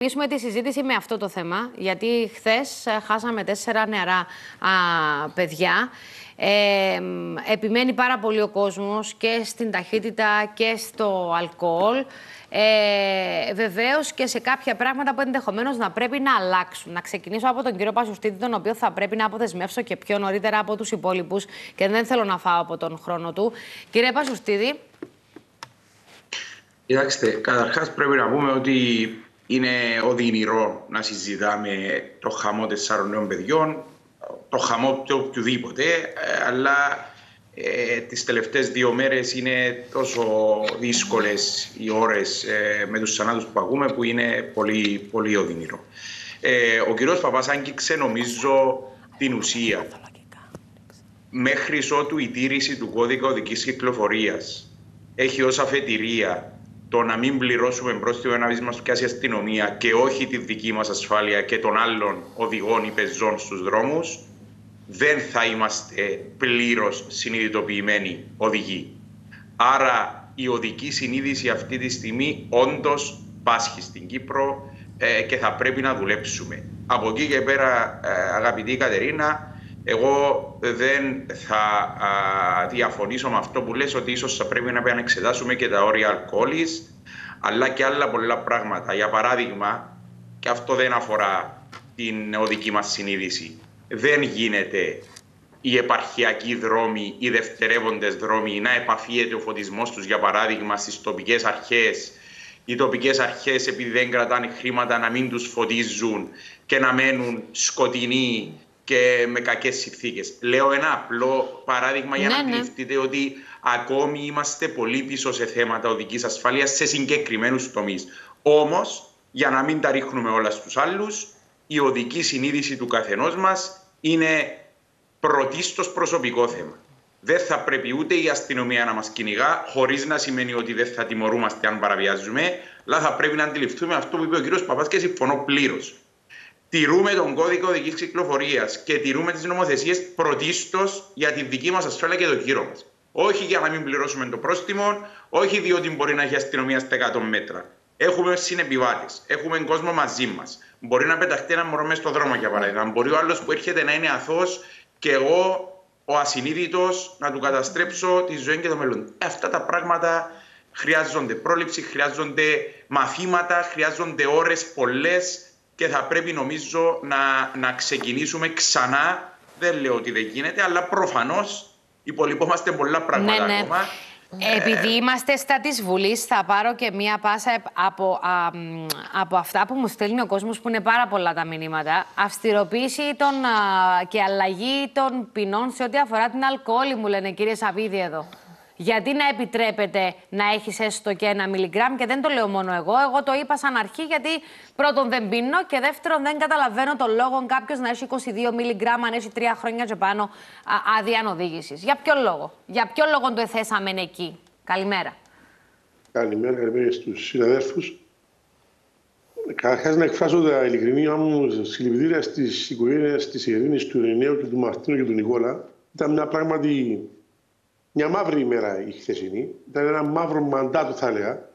ξεκινήσουμε τη συζήτηση με αυτό το θέμα, γιατί χθες ε, χάσαμε τέσσερα νεαρά α, παιδιά. Ε, επιμένει πάρα πολύ ο κόσμος και στην ταχύτητα και στο αλκοόλ. Ε, Βεβαίως και σε κάποια πράγματα που ενδεχομένως να πρέπει να αλλάξουν. Να ξεκινήσω από τον κύριο Πασουστίδη, τον οποίο θα πρέπει να αποδεσμεύσω και πιο νωρίτερα από τους υπόλοιπους και δεν θέλω να φάω από τον χρόνο του. Κύριε Πασουστίδη. Κοιτάξτε, καταρχάς πρέπει να πούμε ότι είναι οδυνηρό να συζητάμε το χαμό τεσσάρων νέων παιδιών, το χαμό του οποιοδήποτε, ε, αλλά ε, τις τελευταίες δύο μέρες είναι τόσο δύσκολες οι ώρες ε, με τους θανάτους που ακούμε που είναι πολύ, πολύ οδυνηρό. Ε, ο κύριος Παπάς άγγιξε νομίζω την ουσία. Μέχρι ότου η τήρηση του κώδικα οδικής κυκλοφορίας έχει ως αφετηρία το να μην πληρώσουμε πρόστιμο να μα πιάσει η αστυνομία και όχι τη δική μας ασφάλεια και των άλλων οδηγών ή πεζών στους δρόμους, δεν θα είμαστε πλήρως συνειδητοποιημένοι οδηγοί. Άρα η οδική συνείδηση αυτή τη στιγμή όντως πάσχει στην Κύπρο ε, και θα πρέπει να δουλέψουμε. Από εκεί και πέρα, ε, αγαπητή Κατερίνα, εγώ δεν θα διαφωνήσω με αυτό που λες ότι ίσως θα πρέπει να εξετάσουμε και τα όρια αλκοόλης αλλά και άλλα πολλά πράγματα. Για παράδειγμα, και αυτό δεν αφορά την οδική μας συνείδηση, δεν γίνεται οι επαρχιακοί δρόμοι, οι δευτερεύοντες δρόμοι να επαφίεται ο φωτισμός τους, για παράδειγμα, στις τοπικές αρχές οι τοπικές αρχές επειδή δεν κρατάνε χρήματα να μην τους φωτίζουν και να μένουν σκοτεινοί και με κακές συνθήκες. Λέω ένα απλό παράδειγμα για να ναι. αντιληφθείτε ότι ακόμη είμαστε πολύ πίσω σε θέματα οδικής ασφάλειας σε συγκεκριμένους τομείς. Όμως, για να μην τα ρίχνουμε όλα στους άλλους, η οδική συνείδηση του καθενός μας είναι πρωτίστως προσωπικό θέμα. Δεν θα πρέπει ούτε η αστυνομία να μας κυνηγά, χωρίς να σημαίνει ότι δεν θα τιμωρούμαστε αν παραβιάζουμε, αλλά θα πρέπει να αντιληφθούμε αυτό που είπε ο κ. Παπάς και συμφωνώ πλήρως τηρούμε τον κώδικα οδική κυκλοφορίας και τηρούμε τις νομοθεσίες πρωτίστως για τη δική μας ασφάλεια και το κύριο μας. Όχι για να μην πληρώσουμε το πρόστιμο, όχι διότι μπορεί να έχει αστυνομία στα 100 μέτρα. Έχουμε συνεπιβάτες, έχουμε κόσμο μαζί μας. Μπορεί να πεταχτεί ένα μωρό μέσα στο δρόμο, για παράδειγμα. Μπορεί ο άλλος που έρχεται να είναι αθώος και εγώ, ο ασυνείδητος, να του καταστρέψω τη ζωή και το μέλλον. Ε, αυτά τα πράγματα χρειάζονται πρόληψη, χρειάζονται μαθήματα, χρειάζονται ώρες πολλές και θα πρέπει νομίζω να, να ξεκινήσουμε ξανά. Δεν λέω ότι δεν γίνεται, αλλά προφανώς υπολοιπόμαστε πολλά πράγματα ναι, ναι. ακόμα. Επειδή είμαστε στα της Βουλής, θα πάρω και μία πάσα από, από αυτά που μου στέλνει ο κόσμος, που είναι πάρα πολλά τα μηνύματα. Αυστηροποίηση των, και αλλαγή των ποινών σε ό,τι αφορά την αλκοόλη, μου λένε κύριε Σαββίδη εδώ. Γιατί να επιτρέπεται να έχεις έστω και ένα μιλιγκράμμ, και δεν το λέω μόνο εγώ. Εγώ το είπα σαν αρχή, γιατί πρώτον δεν πίνω και δεύτερον δεν καταλαβαίνω τον λόγο κάποιος να έχει 22 μιλιγκράμμ αν έχει τρία χρόνια και πάνω άδεια οδήγηση. Για ποιο λόγο, για ποιο λόγο το εθέσαμε εκεί; Καλημέρα. Καλημέρα, καλημέρα στους συναδέλφους. Καταρχάς, να εκφράσω τα ειλικρινή μου συλληπιτήρια στις οικογένειες της Ειρήνης, του Ειρηναίου και του Μαρτίνου και του Νικόλα. Ήταν μια πράγματι μια μαύρη ημέρα η χθεσινή. Ήταν ένα μαύρο μαντάτο, θα έλεγα.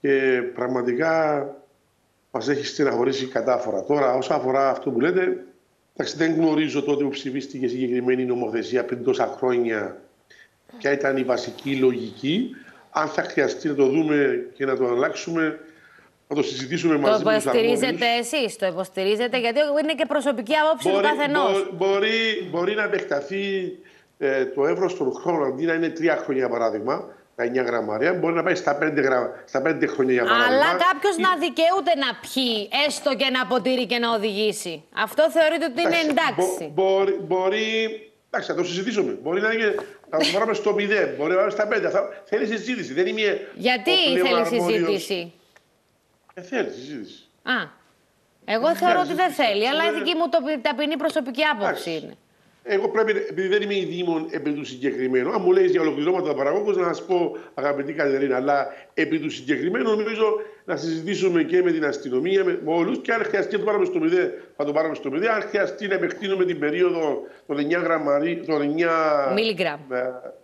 Και πραγματικά μας έχει στεναχωρήσει κατάφορα. Τώρα, όσον αφορά αυτό που λέτε, εντάξει, δεν γνωρίζω τότε που ψηφίστηκε η συγκεκριμένη νομοθεσία πριν τόσα χρόνια ποια ήταν η βασική λογική. Αν θα χρειαστεί να το δούμε και να το αλλάξουμε, να το συζητήσουμε μαζί Το υποστηρίζετε εσείς, το υποστηρίζετε, γιατί είναι και προσωπική άποψη του καθενός. μπορεί, μπορεί να επεκταθεί ε, το εύρος των χρόνων αντί να είναι τρία χρόνια για παράδειγμα, τα 9 γραμμάρια, μπορεί να πάει στα 5, γραμ... στα 5 χρόνια για παράδειγμα. Αλλά κάποιος ή... να δικαιούται να πιει, έστω και να ποτήρι και να οδηγήσει. Αυτό θεωρείτε ότι είναι εντάξει. Μπο, μπορεί, μπορεί. Εντάξει, θα το συζητήσουμε. Μπορεί να, είναι, να το βάλουμε στο 0, μπορεί να πάμε στα 5. Θα... Θέλει συζήτηση. Δεν είμαι Γιατί θέλει συζήτηση; Ε, θέλει συζήτηση. Α. Εγώ θεωρώ ότι δεν θέλει, αλλά η δική μου ταπεινή προσωπική άποψη είναι. Εγώ πρέπει, επειδή δεν είμαι η Δήμον επί του συγκεκριμένου, αν μου λέει για ολοκληρώματα παραγωγού, να σας πω αγαπητή Κατερίνα, αλλά επί του συγκεκριμένου νομίζω να συζητήσουμε και με την αστυνομία, με όλους και αν χρειαστεί να το πάρουμε στο 0, θα το πάρουμε στο 0. Αν χρειαστεί να επεκτείνουμε την περίοδο των 9 γραμμαρί, των 9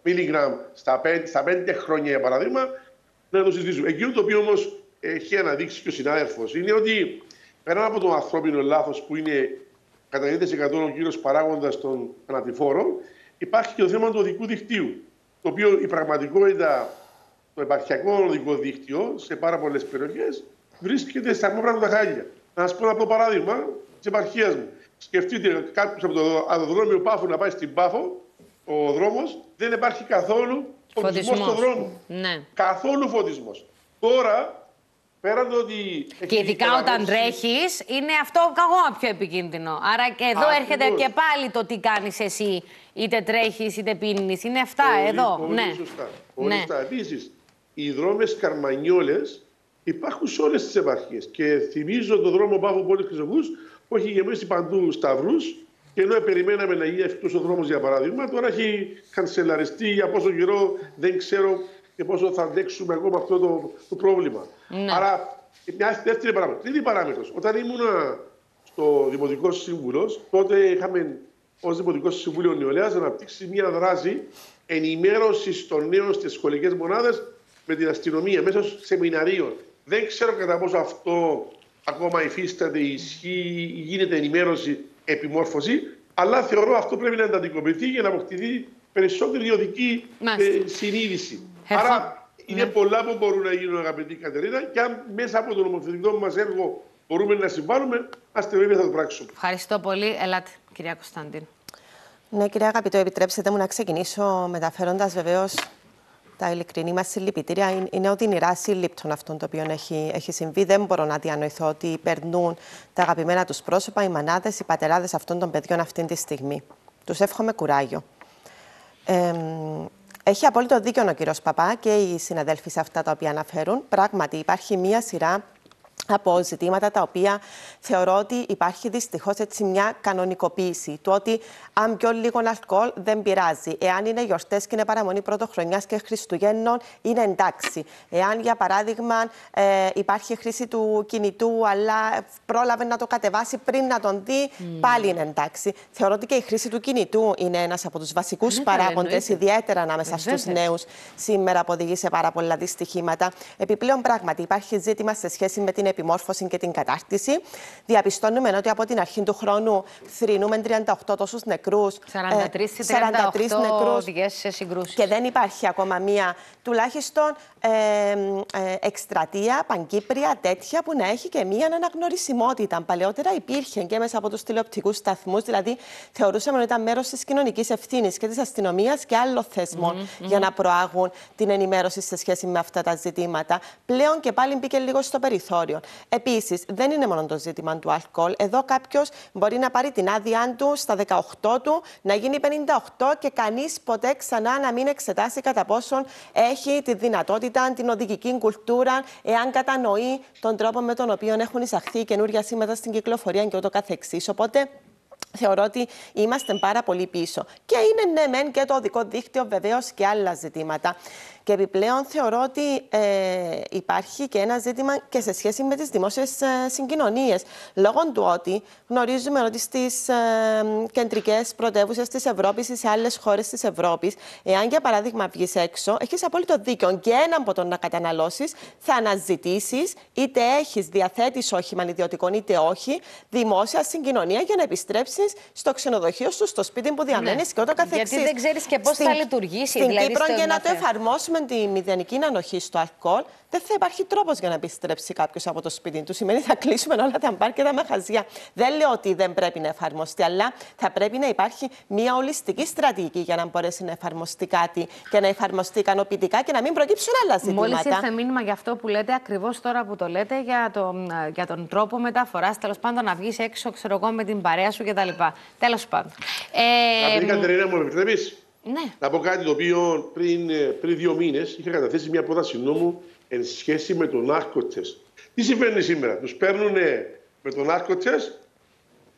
μιλιγκράμμ στα 5, στα 5 χρόνια για παράδειγμα, να το συζητήσουμε. Εκείνο το οποίο όμως έχει αναδείξει και ο συνάδελφος είναι ότι πέραν από το ανθρώπινο λάθος που είναι κατά 90% ο κύριος παράγοντας των ανατηφόρων, υπάρχει και το θέμα του οδικού δικτύου. Το οποίο η πραγματικότητα, το επαρχιακό οδικό δίκτυο σε πάρα πολλές περιοχές βρίσκεται στα μαύρα τα χάλια. Να σας πω ένα απλό παράδειγμα της επαρχίας μου. Σκεφτείτε κάποιος από το αεροδρόμιο Πάφου να πάει στην Πάφο, ο δρόμος δεν υπάρχει καθόλου φωτισμός στον δρόμο. Ναι. Καθόλου φωτισμός. Τώρα, πέραν το ότι. Και ειδικά όταν τρέχεις, είναι αυτό ακόμα πιο επικίνδυνο. Άρα και εδώ Ακριβώς. έρχεται και πάλι το τι κάνεις εσύ. Είτε τρέχεις είτε πίνεις. Είναι αυτά Πολύ, εδώ. Πολύ ναι. σωστά. Πολύ Ναι. σωστά. Επίσης, οι δρόμες Καρμανιόλες υπάρχουν σε όλες τις επαρχίες. Και θυμίζω το δρόμο Παύλου Πόλης Χρυσοβού που έχει γεμίσει παντού σταυρούς. Και ενώ περιμέναμε να γίνει αυτός ο δρόμος, για παράδειγμα, τώρα έχει κανσελαριστεί για πόσο καιρό δεν ξέρω και πόσο θα αντέξουμε ακόμα αυτό το, το πρόβλημα. Ναι. Άρα, μια δεύτερη παράμετρο. Τρίτη παράμετρος. Όταν ήμουνα στο Δημοτικό Σύμβουλος, τότε είχαμε ως Δημοτικό Συμβούλιο Νεολαίας αναπτύξει μια δράση ενημέρωση των νέων στις σχολικές μονάδες με την αστυνομία μέσω σεμιναρίων. Δεν ξέρω κατά πόσο αυτό ακόμα υφίσταται, ισχύει, γίνεται ενημέρωση, επιμόρφωση, αλλά θεωρώ αυτό πρέπει να εντατικοποιηθεί για να αποκτηθεί περισσότερη οδική Μάλιστα. ε, συνείδηση. Ευχα- Άρα είναι πολλά που μπορούν να γίνουν, αγαπητή Κατερίνα, και αν μέσα από το νομοθετικό μας έργο μπορούμε να συμβάλλουμε, άστε βέβαια θα το πράξουμε. Ευχαριστώ πολύ. Ελάτε, κυρία Κωνσταντίν. Ναι, κυρία Αγαπητό, επιτρέψτε μου να ξεκινήσω μεταφέροντας βεβαίως τα ειλικρινή μας συλληπιτήρια. Είναι- Είναι οδυνηρά σύλληπτον αυτό το οποίο έχει, έχει συμβεί. Δεν μπορώ να διανοηθώ ότι περνούν τα αγαπημένα τους πρόσωπα, οι μανάδες, οι πατεράδες αυτών των παιδιών αυτή τη στιγμή. Τους εύχομαι κουράγιο. Ε, έχει απόλυτο δίκιο ο κύριος Παπά και οι συναδέλφοι σε αυτά τα οποία αναφέρουν. Πράγματι, υπάρχει μία σειρά από ζητήματα τα οποία θεωρώ ότι υπάρχει δυστυχώς έτσι μια κανονικοποίηση του ότι αν πιω λίγο αλκοόλ δεν πειράζει. Εάν είναι γιορτές και είναι παραμονή πρωτοχρονιάς και Χριστουγέννων, είναι εντάξει. Εάν για παράδειγμα ε, υπάρχει χρήση του κινητού, αλλά πρόλαβε να το κατεβάσει πριν να τον δει, πάλι είναι εντάξει. Θεωρώ ότι και η χρήση του κινητού είναι ένας από τους βασικούς Ναι, παράγοντες, εννοείται. ιδιαίτερα ανάμεσα στους Βέβαια. νέους σήμερα που οδηγεί σε πάρα πολλά δυστυχήματα. Επιπλέον, πράγματι, υπάρχει ζήτημα σε σχέση με την επιμόρφωση και την κατάρτιση. Διαπιστώνουμε ότι από την αρχή του χρόνου θρυνούμε 38 τόσους νεκρούς. 43 ή 38 οδηγές σε συγκρούσεις. Και δεν υπάρχει ακόμα μία τουλάχιστον ε, ε, εκστρατεία παγκύπρια τέτοια που να έχει και μία αναγνωρισιμότητα. Παλαιότερα υπήρχε και μέσα από τους τηλεοπτικούς σταθμούς, δηλαδή θεωρούσαμε ότι ήταν μέρος της κοινωνικής ευθύνης και της αστυνομίας και άλλων θεσμών για να προάγουν την ενημέρωση σε σχέση με αυτά τα ζητήματα. Πλέον και πάλι μπήκε λίγο στο περιθώριο. Επίσης, δεν είναι μόνο το ζήτημα του αλκοόλ. Εδώ κάποιος μπορεί να πάρει την άδειά του στα 18 του, να γίνει 58 και κανείς ποτέ ξανά να μην εξετάσει κατά πόσον έχει τη δυνατότητα, την οδηγική κουλτούρα, εάν κατανοεί τον τρόπο με τον οποίο έχουν εισαχθεί καινούργια σήματα στην κυκλοφορία και ούτω καθεξής. Οπότε Θεωρώ ότι είμαστε πάρα πολύ πίσω. Και είναι ναι, μεν και το οδικό δίκτυο βεβαίως και άλλα ζητήματα. Και επιπλέον θεωρώ ότι ε, υπάρχει και ένα ζήτημα και σε σχέση με τις δημόσιες ε, συγκοινωνίες. Λόγω του ότι γνωρίζουμε ότι στις ε, κεντρικές πρωτεύουσες της Ευρώπης ή σε άλλες χώρες της Ευρώπης, εάν για παράδειγμα βγεις έξω, έχεις απόλυτο δίκιο και ένα από το να καταναλώσεις, θα αναζητήσεις είτε έχεις διαθέτεις όχημα ιδιωτικό είτε όχι, δημόσια συγκοινωνία για να επιστρέψεις στο ξενοδοχείο σου, στο σπίτι που διαμένεις και ούτω καθεξής. Γιατί δεν ξέρεις και πώς Στην- θα λειτουργήσει, Στην δηλαδή, Κύπρο στο για να το κάθε- εφαρμόσουμε τη μηδενική ανοχή στο αλκοόλ, δεν θα υπάρχει τρόπος για να επιστρέψει κάποιος από το σπίτι του. Σημαίνει θα κλείσουμε όλα τα μπαρ και τα μαχαζιά. Δεν λέω ότι δεν πρέπει να εφαρμοστεί, αλλά θα πρέπει να υπάρχει μια ολιστική στρατηγική για να μπορέσει να εφαρμοστεί κάτι και να εφαρμοστεί ικανοποιητικά και να μην προκύψουν άλλα ζητήματα. Μόλις ήρθε μήνυμα για αυτό που λέτε, ακριβώς τώρα που το λέτε, για, το, για τον τρόπο μεταφοράς, τέλος πάντων να βγεις έξω, ξέρω εγώ, με την παρέα σου κτλ. Τέλος πάντων. Ε, Αγαπητή Κατερίνα, μου επιτρέπει. Ναι. Να πω κάτι το οποίο πριν, ε, πριν δύο μήνες είχα καταθέσει μια πρόταση νόμου εν σχέση με τον νάρκοτες. Τι συμβαίνει σήμερα, τους παίρνουν με τον νάρκοτες,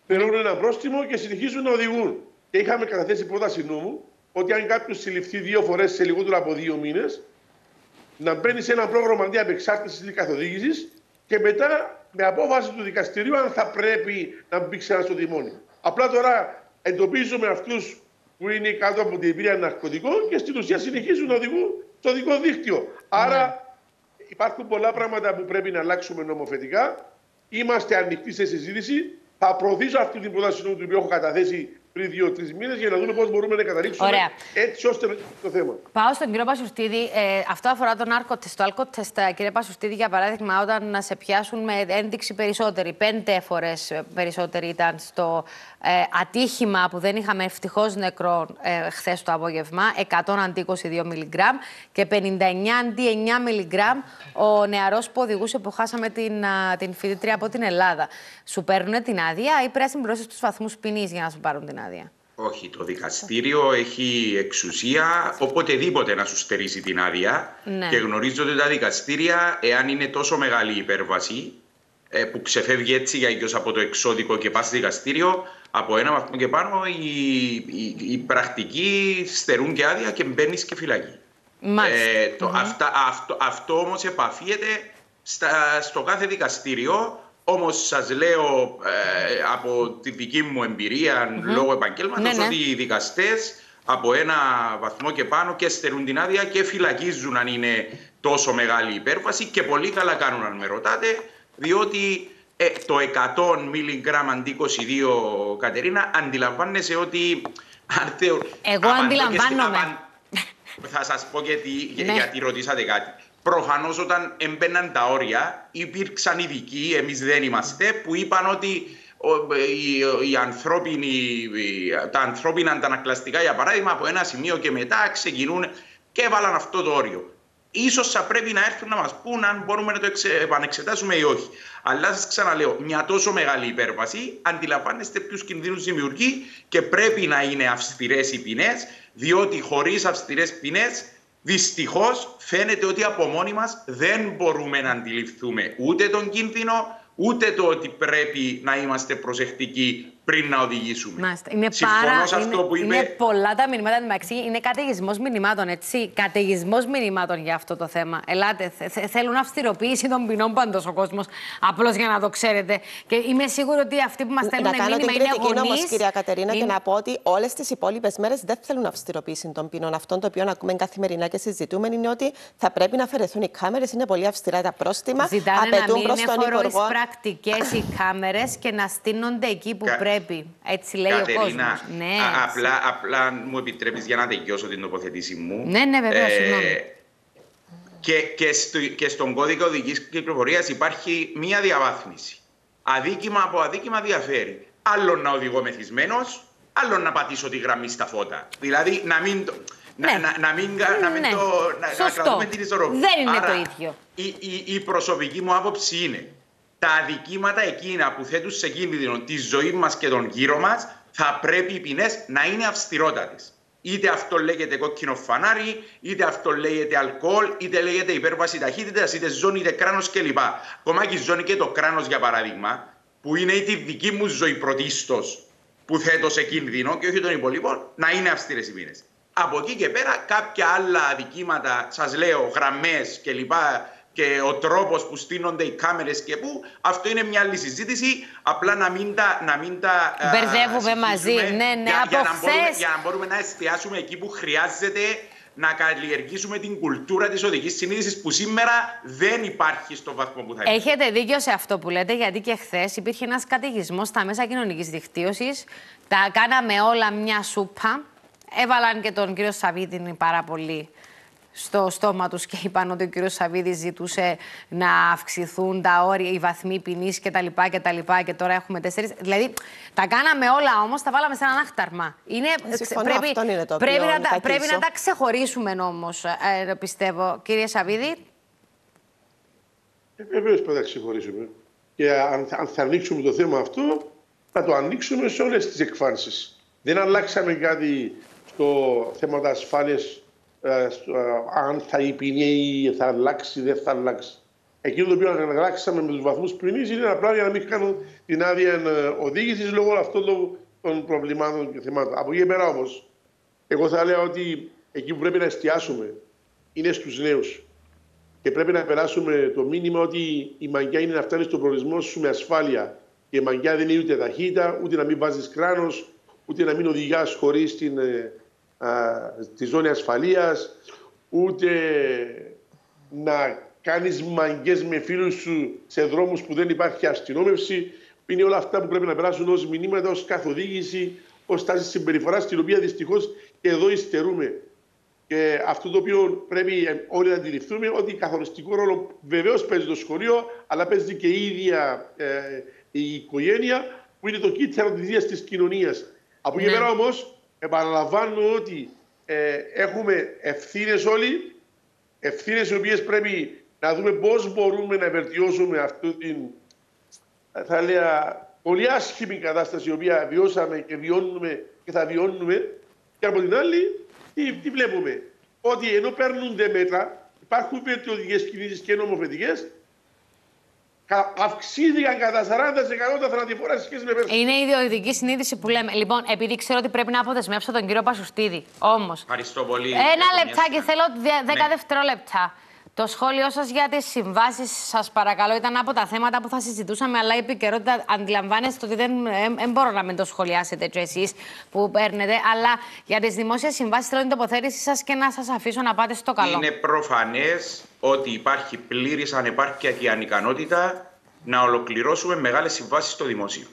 παίρνουν ένα πρόστιμο και συνεχίζουν να οδηγούν. Και είχαμε καταθέσει πρόταση νόμου ότι αν κάποιος συλληφθεί δύο φορές σε λιγότερο από δύο μήνες, να μπαίνει σε ένα πρόγραμμα αντιαπεξάρτηση καθοδήγησης και μετά με απόφαση του δικαστηρίου αν θα πρέπει να μπει ξανά στο τιμόνι. Απλά τώρα εντοπίζουμε αυτούς που είναι κάτω από την εμπειρία ναρκωτικών και στην ουσία συνεχίζουν να οδηγούν στο δικό δίκτυο. Άρα υπάρχουν πολλά πράγματα που πρέπει να αλλάξουμε νομοθετικά. Είμαστε ανοιχτοί σε συζήτηση. Θα προωθήσω αυτή την πρόταση που έχω καταθέσει πριν δύο-τρει μήνες για να δούμε πώς μπορούμε να καταλήξουμε Ωραία. έτσι ώστε το θέμα. Πάω στον κύριο Πασουστίδη. Ε, αυτό αφορά τον άρκοτεστ. Το αλκοτεστ, κύριε Πασουστίδη, για παράδειγμα, όταν να σε πιάσουν με ένδειξη περισσότερη, πέντε φορές περισσότερη ήταν στο ε, ατύχημα που δεν είχαμε ευτυχώς νεκρό ε, χθες το απόγευμα, 100 αντί 22 μιλιγκράμμ και 59 αντί 9 μιλιγκράμμ ο νεαρός που οδηγούσε που χάσαμε την, α, την φοιτήτρια από την Ελλάδα. Σου παίρνουν την άδεια ή πρέπει να συμπληρώσεις τους βαθμούς ποινής για να σου πάρουν την άδεια. Όχι, το δικαστήριο έχει εξουσία οποτεδήποτε να σου στερήσει την άδεια Ναι. και γνωρίζω ότι τα δικαστήρια, εάν είναι τόσο μεγάλη η υπέρβαση, ε, που ξεφεύγει έτσι για οικειός από το εξώδικο και πας στο δικαστήριο, από ένα βαθμό και πάνω οι, οι, οι πρακτικοί στερούν και άδεια και μπαίνεις και φυλακή. Μάλιστα. Ε, το, αυτά, αυτό, αυτό όμως επαφίεται στα, στο κάθε δικαστήριο. Όμως σας λέω ε, από τη δική μου εμπειρία λόγω επαγγέλματος Ναι, ναι. ότι οι δικαστές από ένα βαθμό και πάνω και στερούν την άδεια και φυλακίζουν αν είναι τόσο μεγάλη υπέρβαση και πολύ καλά κάνουν αν με ρωτάτε διότι ε, το 100 μιλιγκράμμ αντί 22 Κατερίνα αντιλαμβάνεσαι ότι αν θεω- Εγώ απαντώ και στην- αντιλαμβάνομαι. απαν- θα σας πω γιατί, Ναι. γιατί ρωτήσατε κάτι. Προφανώς όταν έμπαιναν τα όρια υπήρξαν ειδικοί, εμείς δεν είμαστε, που είπαν ότι ο- οι, οι ανθρώπινοι, οι- τα ανθρώπινα αντανακλαστικά, για παράδειγμα, από ένα σημείο και μετά ξεκινούν και έβαλαν αυτό το όριο. Ίσως θα πρέπει να έρθουν να μας πούν αν μπορούμε να το εξε- επανεξετάσουμε ή όχι. Αλλά σας ξαναλέω, μια τόσο μεγάλη υπέρβαση αντιλαμβάνεστε ποιους κινδύνους δημιουργεί και πρέπει να είναι αυστηρές οι ποινές, διότι χωρίς αυστηρές ποινές δυστυχώς φαίνεται ότι από μόνοι μας δεν μπορούμε να αντιληφθούμε ούτε τον κίνδυνο, ούτε το ότι πρέπει να είμαστε προσεκτικοί πριν να οδηγήσουμε. Μάλιστα. Είναι, Συμφωνώ πάρα, σε αυτό είναι, που είπε. είναι πολλά τα μηνύματα μεταξύ. Είναι καταιγισμός μηνυμάτων, έτσι. Καταιγισμός μηνυμάτων για αυτό το θέμα. Ελάτε, θε- θε- θέλουν αυστηροποίηση των ποινών πάντως ο κόσμος. Απλώς για να το ξέρετε. Και είμαι σίγουρη ότι αυτοί που μας στέλνουν Να κάνω μήνυμα την είναι κριτική όμω, γονείς. κυρία Κατερίνα, και να πω ότι όλες τις υπόλοιπες μέρες δεν θέλουν αυστηροποίηση των ποινών. Αυτό το οποίο ακούμε καθημερινά και συζητούμε είναι ότι θα πρέπει να αφαιρεθούν οι κάμερες, είναι πολύ αυστηρά τα πρόστιμα. Ζητάνε να απαιτούν μην προς είναι τον Υπουργό. Πρακτικέ οι κάμερες και να στείνονται εκεί που Κα- πρέπει. Έτσι λέει ο κόσμος. Κατερίνα, Ναι, α- έτσι. απλά, απλά μου επιτρέπεις για να τελειώσω την τοποθετήση μου. Ε, Ναι, ναι, βεβαίως, συγγνώμη. και, και, στο, και στον κώδικα οδικής κυκλοφορίας υπάρχει μία διαβάθμιση. Αδίκημα από αδίκημα διαφέρει. Άλλον να οδηγώ μεθυσμένος, άλλον να πατήσω τη γραμμή στα φώτα. Δηλαδή να μην, το- Ναι. να, να, να μην, κα- να μην Ναι. το, να, να Σωστό. κρατούμε την ισορροπία. Δεν είναι Άρα, το ίδιο. Η, η, η προσωπική μου άποψη είναι τα αδικήματα εκείνα που θέτουν σε κίνδυνο τη ζωή μας και τον γύρο μας θα πρέπει οι ποινές να είναι αυστηρότατες. Είτε αυτό λέγεται κόκκινο φανάρι, είτε αυτό λέγεται αλκοόλ, είτε λέγεται υπέρβαση ταχύτητας, είτε ζώνη, είτε κράνος κλπ. Ακόμα και η ζώνη και το κράνος, για παράδειγμα, που είναι η τη δική μου ζωή πρωτίστως που θέτω σε κίνδυνο και όχι των υπολείπων, να είναι αυστηρές οι ποινές. Από εκεί και πέρα, κάποια άλλα αδικήματα, σας λέω, γραμμές κλπ. Και ο τρόπος που στείνονται οι κάμερες και πού, αυτό είναι μια άλλη συζήτηση. Απλά να μην τα. Να μην τα α, Μπερδεύουμε μαζί. συγχύσουμε Ναι, ναι, για, από για, να μπορούμε, χθες- για να μπορούμε να εστιάσουμε εκεί που χρειάζεται να καλλιεργήσουμε την κουλτούρα της οδικής συνείδησης που σήμερα δεν υπάρχει στο βαθμό που θα υπάρχει. Έχετε δίκιο σε αυτό που λέτε, γιατί και χθες υπήρχε ένας καταιγισμός στα μέσα κοινωνικής δικτύωσης. Τα κάναμε όλα μια σούπα. Έβαλαν και τον κύριο Σαββίδη πάρα πολύ στο στόμα τους και είπαν ότι ο κύριος Σαββίδη ζητούσε να αυξηθούν τα όρια, οι βαθμοί ποινής κτλ. Και, και τώρα έχουμε τέσσερις. Δηλαδή, τα κάναμε όλα όμως, τα βάλαμε σε έναν άχταρμα. Είναι, Συμφωνώ, πρέπει, αυτόν είναι το πρέπει, οποίο να τα, κακίσω. πρέπει να τα ξεχωρίσουμε όμως, ε, πιστεύω. Κύριε Σαββίδη, Βεβαίως πρέπει να ξεχωρίσουμε. Και αν, αν θα ανοίξουμε το θέμα αυτό, θα το ανοίξουμε σε όλες τις εκφάνσεις. Δεν αλλάξαμε κάτι στο θέμα της ασφάλειας, ε, στο, ε, αν θα η ποινή θα αλλάξει ή δεν θα αλλάξει. Εκείνο το οποίο αλλάξαμε με τους βαθμούς ποινής είναι απλά για να μην κάνουν την άδεια οδήγησης λόγω αυτών των, των προβλημάτων και θεμάτων. Από εκεί και πέρα όμως, εγώ θα λέω ότι εκεί που πρέπει να εστιάσουμε είναι στους νέους. Και πρέπει να περάσουμε το μήνυμα ότι η μαγιά είναι να φτάνεις στον προορισμό σου με ασφάλεια. Και η μαγιά δεν είναι ούτε ταχύτητα, ούτε να μην βάζεις κράνος, ούτε να μην οδηγάς χωρίς τη ζώνη ασφαλείας, ούτε να κάνεις μαγκές με φίλους σου σε δρόμους που δεν υπάρχει αστυνόμευση. Είναι όλα αυτά που πρέπει να περάσουν ως μηνύματα, ως καθοδήγηση, ως τάση συμπεριφοράς, την οποία δυστυχώς εδώ υστερούμε. Και αυτό το οποίο πρέπει όλοι να αντιληφθούμε ότι καθοριστικό ρόλο βεβαίως παίζει το σχολείο, αλλά παίζει και η ίδια ε, η οικογένεια που είναι το κύτταρο της ίδιας της κοινωνίας. Από εκεί ναι. πέρα όμως, επαναλαμβάνω ότι ε, έχουμε ευθύνες όλοι, ευθύνες οι οποίες πρέπει να δούμε πώς μπορούμε να βελτιώσουμε αυτή την θα λέω, πολύ άσχημη κατάσταση η οποία βιώσαμε και βιώνουμε και θα βιώνουμε. Και από την άλλη, τι, τι βλέπουμε; Ότι ενώ παίρνονται μέτρα, υπάρχουν βελτιωτικές κινήσεις και νομοθετικές, αυξήθηκαν κατά 40% τα θανατηφόρα σε σχέση με πέρσι. Είναι η ιδεολογική συνείδηση που λέμε. Λοιπόν, επειδή ξέρω ότι πρέπει να αποδεσμεύσω τον κύριο Πασουστίδη. Όμως. Ευχαριστώ πολύ. Ένα λεπτάκι, θέλω 10 ναι. δευτερόλεπτα. Το σχόλιο σας για τις συμβάσεις, σας παρακαλώ, ήταν από τα θέματα που θα συζητούσαμε, αλλά η επικαιρότητα αντιλαμβάνεστε ότι δεν, δεν μπορώ να με το σχολιάσετε κι εσείς που παίρνετε. Αλλά για τις δημόσιες συμβάσεις θέλω την τοποθέτησή σας και να σας αφήσω να πάτε στο καλό. Είναι προφανές ότι υπάρχει πλήρης ανεπάρκεια και ανικανότητα να ολοκληρώσουμε μεγάλες συμβάσεις στο δημόσιο.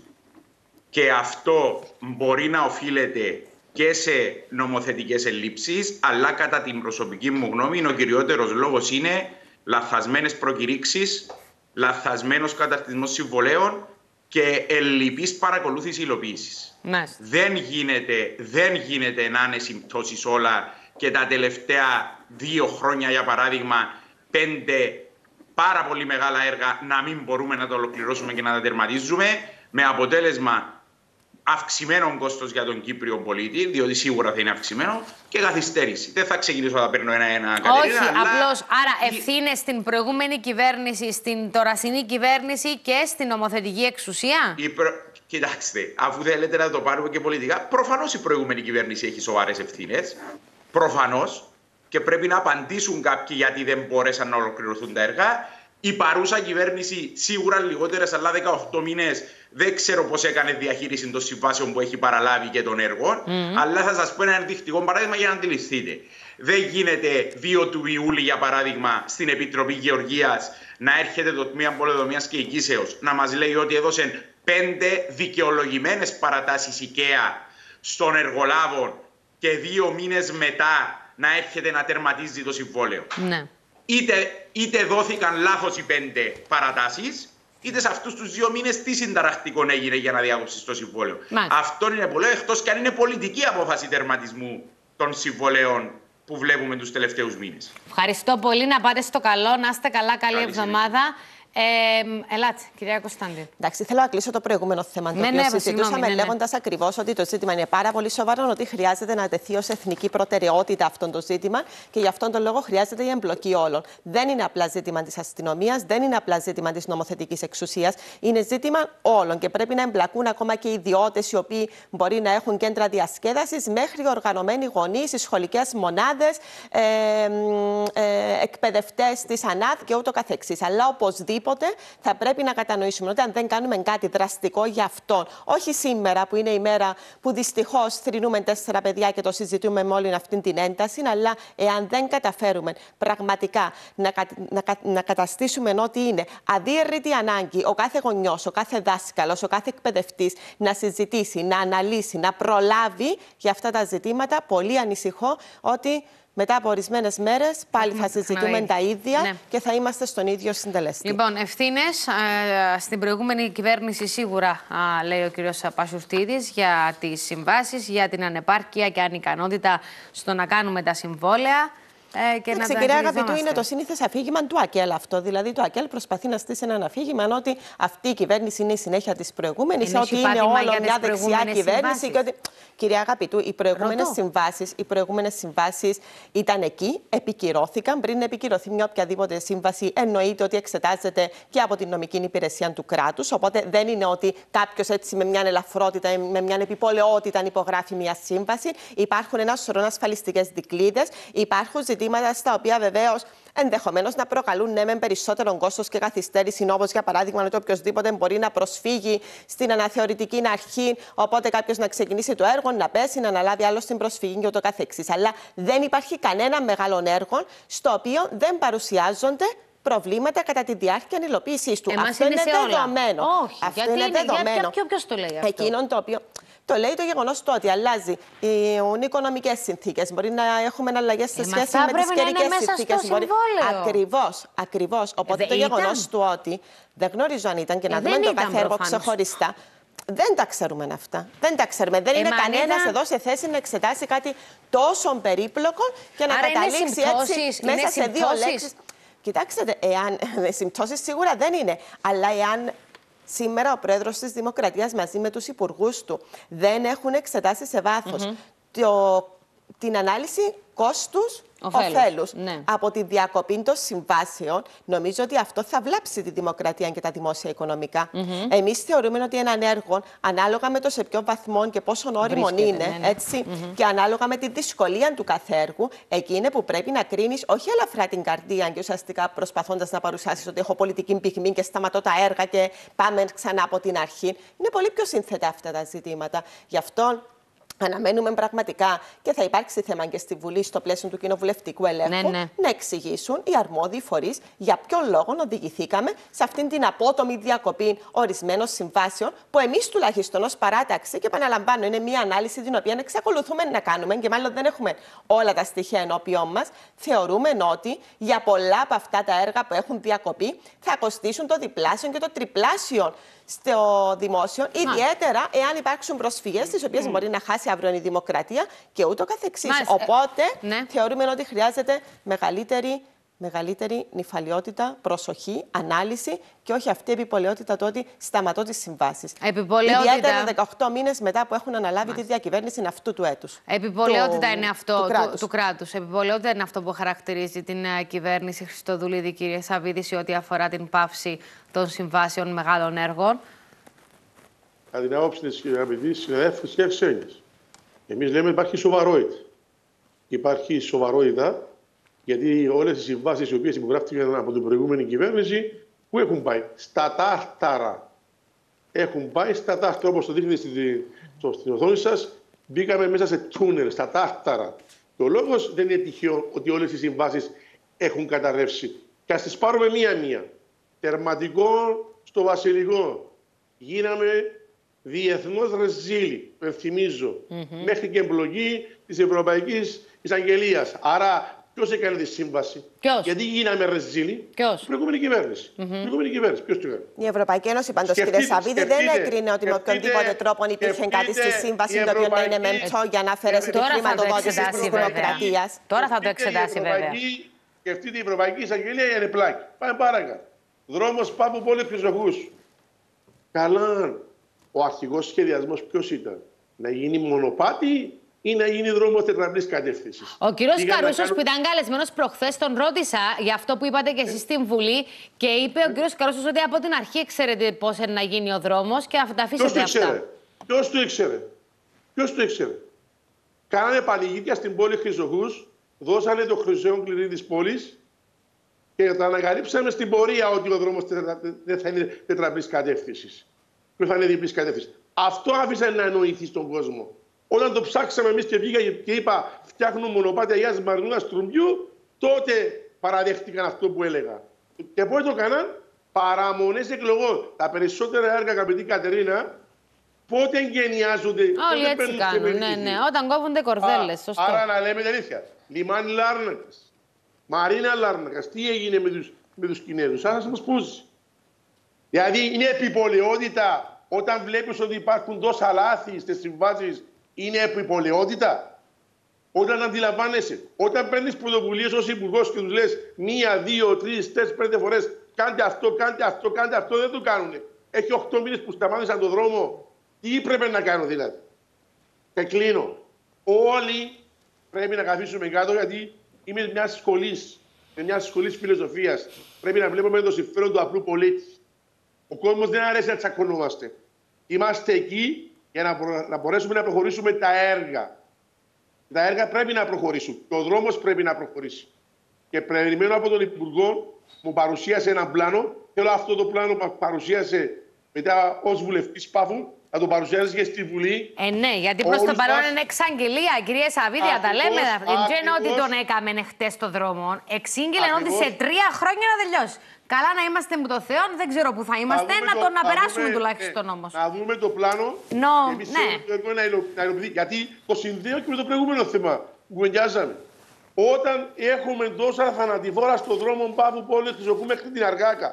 Και αυτό μπορεί να οφείλεται και σε νομοθετικές ελλείψεις, αλλά κατά την προσωπική μου γνώμη ο κυριότερος λόγος είναι λαθασμένες προκηρύξεις, λαθασμένος καταρτισμός συμβολέων και ελλειπής παρακολούθησης υλοποίησης. Δεν γίνεται, δεν γίνεται να είναι συμπτώσεις όλα και τα τελευταία δύο χρόνια, για παράδειγμα, πέντε πάρα πολύ μεγάλα έργα να μην μπορούμε να τα ολοκληρώσουμε και να τα τερματίζουμε, με αποτέλεσμα αυξημένο κόστος για τον Κύπριο πολίτη, διότι σίγουρα θα είναι αυξημένο, και καθυστέρηση. Δεν θα ξεκινήσω να παίρνω ένα-ένα Όχι, απλώς. Άρα, ευθύνες στην προηγούμενη κυβέρνηση, στην τωρασινή κυβέρνηση και στην νομοθετική εξουσία; προ... Κοιτάξτε, αφού θέλετε να το πάρουμε και πολιτικά, προφανώς η προηγούμενη κυβέρνηση έχει σοβαρές ευθύνες. Προφανώς. Και πρέπει να απαντήσουν κάποιοι γιατί δεν μπόρεσαν να ολοκληρωθούν τα έργα. Η παρούσα κυβέρνηση σίγουρα λιγότερες, αλλά 18 μήνες δεν ξέρω πώς έκανε διαχείριση των συμβάσεων που έχει παραλάβει και των έργων. Αλλά θα σας πω ένα ενδεικτικό παράδειγμα για να αντιληφθείτε. Δεν γίνεται 2 του Ιούλη, για παράδειγμα, στην Επιτροπή Γεωργίας να έρχεται το Τμήμα Πολεδομία και Οικήσεως να μας λέει ότι έδωσε πέντε δικαιολογημένες παρατάσεις IKEA στον εργολάβο και δύο μήνες μετά να έρχεται να τερματίζει το συμβόλαιο. Ναι. Είτε, είτε δόθηκαν λάθος οι πέντε παρατάσεις, είτε σε αυτούς τους δύο μήνες τι συνταρακτικό έγινε για να διάκοψει το συμβόλαιο. Αυτό είναι πολύ, εκτός και αν είναι πολιτική απόφαση τερματισμού των συμβολέων που βλέπουμε τους τελευταίους μήνες. Ευχαριστώ πολύ. Να πάτε στο καλό. Να είστε καλά. Καλή εβδομάδα. Ε, ελάτε, κυρία Κωνσταντίν. Εντάξει, θέλω να κλείσω το προηγούμενο θέμα. Το ναι, οποίο ναι, συζητούσαμε ναι, ναι. λέγοντας ακριβώς ότι το ζήτημα είναι πάρα πολύ σοβαρό, ότι χρειάζεται να τεθεί ως εθνική προτεραιότητα αυτό το ζήτημα και γι' αυτόν τον λόγο χρειάζεται η εμπλοκή όλων. Δεν είναι απλά ζήτημα της αστυνομίας, δεν είναι απλά ζήτημα της νομοθετικής εξουσίας. Είναι ζήτημα όλων και πρέπει να εμπλακούν ακόμα και οι ιδιώτες οι οποίοι μπορεί να έχουν κέντρα διασκέδασης μέχρι οργανωμένοι γονείς, οι σχολικές μονάδες, ε, ε, εκπαιδευτές της ΑΝΑΔ και ούτω καθεξής. Αλλά οπωσδήποτε θα πρέπει να κατανοήσουμε ότι αν δεν κάνουμε κάτι δραστικό για αυτόν, όχι σήμερα που είναι η μέρα που δυστυχώς θρυνούμε τέσσερα παιδιά και το συζητούμε με όλη αυτή την ένταση, αλλά εάν δεν καταφέρουμε πραγματικά να, να, να καταστήσουμε ότι είναι αδίαιρετη ανάγκη ο κάθε γονιός, ο κάθε δάσκαλος, ο κάθε εκπαιδευτής να συζητήσει, να αναλύσει, να προλάβει για αυτά τα ζητήματα, πολύ ανησυχώ ότι μετά από ορισμένες μέρες πάλι θα συζητούμε τα ίδια ναι. και θα είμαστε στον ίδιο συντελέστη. Λοιπόν, ευθύνες ε, στην προηγούμενη κυβέρνηση σίγουρα, λέει ο κ. Πασουστίδη, για τις συμβάσεις, για την ανεπάρκεια και ανικανότητα στο να κάνουμε τα συμβόλαια. Ε, και Εντάξει, κυρία Αγαπητού, είναι το σύνηθες αφήγημα του ΑΚΕΛ αυτό. Δηλαδή, το ΑΚΕΛ προσπαθεί να στήσει ένα αφήγημα ότι αυτή η κυβέρνηση είναι η συνέχεια της προηγούμενης, ότι είναι όλο μια δεξιά κυβέρνηση. Και ότι... Κυρία Αγαπητού, οι προηγούμενες συμβάσει οι προηγούμενες συμβάσεις ήταν εκεί, επικυρώθηκαν. Πριν επικυρωθεί μια οποιαδήποτε σύμβαση, εννοείται ότι εξετάζεται και από την νομική υπηρεσία του κράτους. Οπότε δεν είναι ότι κάποιος έτσι με μια ελαφρότητα, με μια επιπολαιότητα υπογράφει μια σύμβαση. Υπάρχουν ένα σωρό ασφαλιστικέ δικλείδες, υπάρχουν ζητήματα στα οποία βεβαίως ενδεχομένως να προκαλούν ναι, με περισσότερο κόστος και καθυστέρηση, όπως για παράδειγμα ότι οποιοδήποτε μπορεί να προσφύγει στην αναθεωρητική αρχή, οπότε κάποιος να ξεκινήσει το έργο, να πέσει, να αναλάβει άλλος στην προσφυγή και ούτω καθεξής. Αλλά δεν υπάρχει κανένα μεγάλο έργο στο οποίο δεν παρουσιάζονται προβλήματα κατά τη διάρκεια υλοποίησή του. Εμάς αυτό είναι είναι, σε όλα. δεδομένο. Όχι, αυτό γιατί είναι είναι- για- δεδομένο. ποιο- ποιο- ποιος το λέει αυτό; Εκείνον το οποίο. Το λέει το γεγονός του ότι αλλάζει οι οικονομικές συνθήκες. Μπορεί να έχουμε αλλαγές σε Ε, μα σχέση θα με τις έπρεπε να είναι καιρικές μέσα στο συνθήκε. συμβόλαιο. Ακριβώς. Ακριβώς. Οπότε Ε, το δεν γεγονός ήταν. του ότι δεν γνωρίζω αν ήταν και να Ε, δούμε δεν το ήταν κάθε έργο προφανώς. ξεχωριστά. Δεν τα ξέρουμε αυτά. Δεν τα ξέρουμε. Δεν Ε, είναι μα αν κανένας ήταν- εδώ σε θέση να εξετάσει κάτι τόσο περίπλοκο και να Άρα είναι καταλήξει συμπτώσεις, έτσι είναι μέσα σε δύο συμπτώσεις. λέξεις. Κοιτάξτε, εάν. συμπτώσεις σίγουρα δεν είναι. Αλλά εάν σήμερα ο πρόεδρος της Δημοκρατίας μαζί με τους υπουργούς του δεν έχουν εξετάσει σε βάθος την ανάλυση κόστους Ωφέλους, ωφέλους ναι. από τη διακοπή των συμβάσεων, νομίζω ότι αυτό θα βλάψει τη δημοκρατία και τα δημόσια οικονομικά. Εμείς θεωρούμε ότι έναν έργο, ανάλογα με το σε ποιο βαθμό και πόσο όριμο Βρίσκεται, είναι, ναι, ναι. έτσι, και ανάλογα με τη δυσκολία του κάθε έργου, εκεί είναι που πρέπει να κρίνεις όχι ελαφρά την καρδία και ουσιαστικά προσπαθώντας να παρουσιάσεις ότι έχω πολιτική πυγμή και σταματώ τα έργα και πάμε ξανά από την αρχή. Είναι πολύ πιο σύνθετα αυτά τα ζητήματα. Γι' αυτό Αναμένουμε πραγματικά και θα υπάρξει θέμα και στη Βουλή στο πλαίσιο του κοινοβουλευτικού ελέγχου Ναι, ναι. να εξηγήσουν οι αρμόδιοι φορείς για ποιο λόγο οδηγηθήκαμε σε αυτήν την απότομη διακοπή ορισμένων συμβάσεων, που εμείς τουλάχιστον ως παράταξη, και επαναλαμβάνω, είναι μια ανάλυση την οποία εξακολουθούμε να κάνουμε και μάλλον δεν έχουμε όλα τα στοιχεία ενώπιον μας. Θεωρούμε ότι για πολλά από αυτά τα έργα που έχουν διακοπεί θα κοστίσουν το διπλάσιο και το τριπλάσιο στο δημόσιο, ιδιαίτερα εάν υπάρξουν προσφυγές, τις οποίες μπορεί να χάσει αύριο η δημοκρατία και ούτω καθεξής. Μάλιστα. Οπότε, Ναι. θεωρούμε ότι χρειάζεται μεγαλύτερη, μεγαλύτερη νυφαλιότητα, προσοχή, ανάλυση και όχι αυτή η επιπολαιότητα το ότι σταματώ τις συμβάσεις. Επιπολαιότητα. Ιδιαίτερα 18 μήνες μετά που έχουν αναλάβει τη διακυβέρνηση αυτού του έτους. Επιπολαιότητα Του- είναι αυτό του του, κράτους. του κράτους. Επιπολαιότητα είναι αυτό που χαρακτηρίζει την ε, κυβέρνηση Χριστοδουλίδη, κύριε Σαββίδη, σε ό,τι αφορά την πάυση των συμβάσεων μεγάλων έργων. Κατά την άποψη της αγαπητή συναδέλφου και ξένη. Εμείς λέμε υπάρχει σοβαρότητα. Υπάρχει σοβαρότητα γιατί όλες οι συμβάσεις οι οποίες υπογράφτηκαν από την προηγούμενη κυβέρνηση που έχουν πάει; Στα τάρταρα. Έχουν πάει στα τάρταρα όπως το δείχνετε στην, στο- στην οθόνη σας. Μπήκαμε μέσα σε τούνελ, στα τάρταρα. Και ο λόγος δεν είναι τυχαίο ότι όλες οι συμβάσεις έχουν καταρρεύσει. Και ας τις πάρουμε μία-μία. Τερματικό στο Βασιλικό. Γίναμε διεθνώς ρεζίλη, υπενθυμίζω, μέχρι και εμπλοκή της Ευρωπαϊκής Εισαγγελίας. Άρα, ποιος έκανε τη σύμβαση, Ποιος; Γιατί γίναμε ρεζίλη, Ποιος; η προηγούμενη κυβέρνηση. Η προηγούμενη κυβέρνηση. Ποιος το έκανε. Η Ευρωπαϊκή Ένωση, πάντως, κύριε Σκεφτείτε- Σαββίδη, δεν σκεφτείτε- έκρινε ότι με σκεφτείτε- οποιονδήποτε τρόπο υπήρχε κάτι στη σκεφτείτε σύμβαση η το οποίο να είναι Ευρωπαϊκή- μεμψό για να αφαιρέσει τη Τώρα θα το χρηματοδότηση εξετάσει, τη βέβαια. δημοκρατία. Τώρα θα το Σκεφτείτε η εξετάσει, βέβαια. Ευρωπαϊκή- Σκεφτείτε η Ευρωπαϊκή Εισαγγελία για πλάκι. Πάμε παρακάτω. Δρόμος Πάπου Πόλη Χρυσοχού. Καλά. Ο αρχικό σχεδιασμός ποιος ήταν, Να γίνει μονοπάτι ή να γίνει δρόμο τετραπλή κατεύθυνσης. Ο κύριος Καρούσος, που ήταν καλεσμένο προχθές, τον ρώτησα για αυτό που είπατε και εσείς στην Βουλή και είπε ο κύριος Καρούσος ότι από την αρχή ξέρετε πώς να γίνει ο δρόμος και θα τα Ποιος το αφήσετε ήξερε; αυτά. Ποιος το ήξερε; Ποιος το ήξερε; Κάνανε πανηγύρια στην πόλη Χρυσοχού, δώσανε το χρυσό κλειδί της πόλης και τα ανακαλύψαμε στην πορεία ότι ο δρόμος δεν θα είναι τετραπλή κατεύθυνσης. Και θα είναι διπλής κατεύθυνσης. Αυτό άφησε να εννοηθεί στον κόσμο. Όταν το ψάξαμε εμείς και βγήκα και είπα φτιάχνουμε μονοπάτια Αγία Μαρινούδα Στρουμπιού, τότε παραδέχτηκαν αυτό που έλεγα. Και πώς το έκαναν, παραμονές εκλογών. Τα περισσότερα έργα, αγαπητή Κατερίνα, πότε εγκαινιάζονται. Όλοι πότε έτσι παίρνουν κάνουν. Ναι, κυβερνήσεις. ναι. Όταν κόβονται κορδέλες. Α, Σωστό. Άρα να λέμε την αλήθεια. Λιμάνι Λάρνακας. Μαρίνα Λάρνακας. Τι έγινε με τους με τους Κινέζους; Άρα μα πούζει. Δηλαδή είναι επιπολαιότητα όταν βλέπεις ότι υπάρχουν τόσα λάθη στις συμβάσεις. Είναι επιπολαιότητα. Όταν αντιλαμβάνεσαι, όταν παίρνεις πρωτοβουλίες ως υπουργός και τους λες μία, δύο, τρεις, τέσσερις, πέντε φορές κάντε αυτό, κάντε αυτό, κάντε αυτό, δεν το κάνουν. Έχει 8 μήνες που σταμάτησαν τον δρόμο. Τι πρέπει να κάνω δηλαδή. Και κλείνω. Όλοι πρέπει να καθίσουμε κάτω γιατί είμαι μια σχολής, μια σχολής φιλοσοφίας. Πρέπει να βλέπουμε το συμφέρον του απλού πολίτη. Ο κόσμος δεν αρέσει να τσακωνόμαστε. Είμαστε εκεί για να, προ- να μπορέσουμε να προχωρήσουμε τα έργα. Τα έργα πρέπει να προχωρήσουν. Και ο δρόμος πρέπει να προχωρήσει. Και περιμένω από τον Υπουργό, μου παρουσίασε ένα πλάνο. Θέλω αυτό το πλάνο που μας παρουσίασε μετά ως βουλευτής Πάφου να το παρουσιάζεις και στη Βουλή. Ε, ναι, γιατί προς το Όλους παρόν μας- είναι εξαγγελία. Κυρία Σαββίδια, τα Ακριβώς, λέμε. Δεν είναι ότι ακριβώς. τον έκαμε χτες στο δρόμο. Εξήγηλε ότι Ακριβώς. σε τρία χρόνια να τελειώσει. Καλά να είμαστε με το Θεό, δεν ξέρω που θα είμαστε, δούμε να το- τον να να περάσουμε δούμε, τουλάχιστον ναι, όμως. Να δούμε το πλάνο. Νο, και εμείς ναι. θέλουμε το έργο να υλο- να υλοποιηθεί. Γιατί το συνδέω και με το προηγούμενο θέμα που κουβεντιάζαμε. Όταν έχουμε τόσα θανατηφόρα στον δρόμο Παύου Πόλης, χρησιμοποιούμε μέχρι την Αργάκα.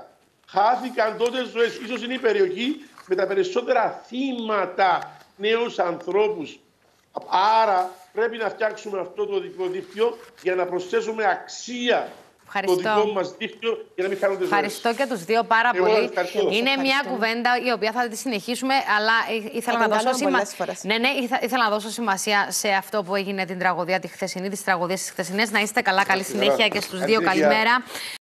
Χάθηκαν τότε ζωέ. Ίσως είναι η περιοχή με τα περισσότερα θύματα νέους ανθρώπους. Άρα πρέπει να φτιάξουμε αυτό το δικό δίκτυο για να προσθέσουμε αξία Ευχαριστώ. στο δικό μας δίκτυο για να μην χάνονται ζωές. Ευχαριστώ και τους δύο πάρα Εγώ πολύ. ευχαριστώ. Είναι Ευχαριστώ. μια κουβέντα η οποία θα τη συνεχίσουμε, αλλά ή- ήθελα Θα να την δώσω κάνουμε πολλές φορές. Ναι, ναι, ήθα- ήθελα να δώσω σημασία σε αυτό που έγινε την τραγωδία τη χθεσινή, τις τραγωδίες της χθεσινές. Να είστε καλά, καλή συνέχεια και στους Καλή δύο. συνέχεια. Καλημέρα.